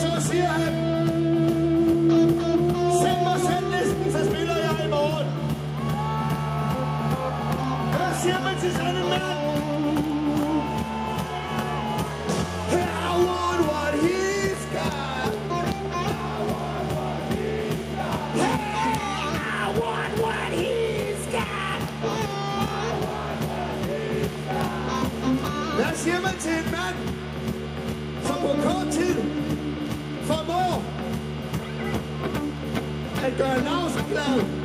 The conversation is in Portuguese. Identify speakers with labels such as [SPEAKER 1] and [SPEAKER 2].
[SPEAKER 1] sociedad. At gøre Lars glad,